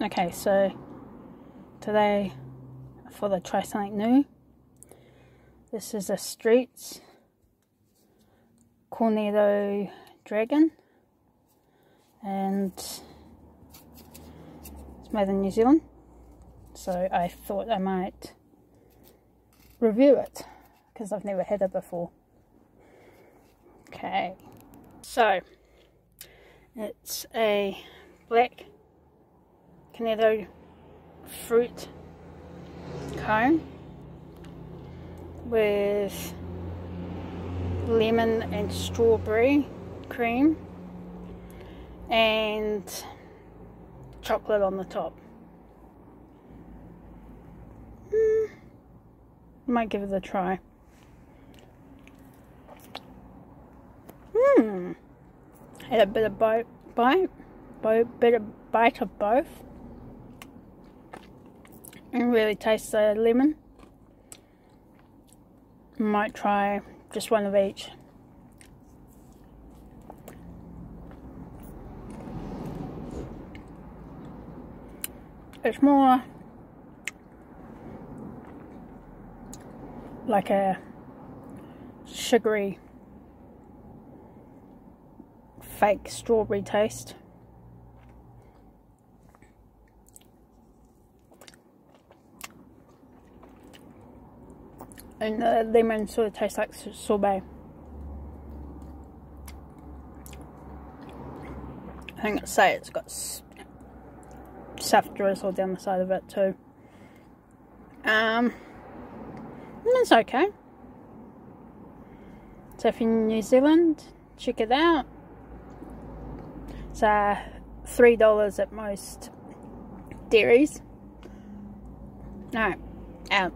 Okay, so today thought I'd try something new. This is a Streets Cornetto Dragon and it's made in New Zealand so I thought I might review it because I've never had it before. Okay, so it's a black Cornetto fruit cone with lemon and strawberry cream and chocolate on the top. Mm, might give it a try. Hmm. Had a bit of bite, bite, bit of bite of both and really taste the lemon. Might try just one of each. It's more like a sugary fake strawberry taste. And the lemon sort of tastes like sorbet. I think it's say it's got soft drizzle down the side of it too. Um, and it's okay. So if you're in New Zealand, check it out. It's uh, three dollars at most dairies. Alright, out.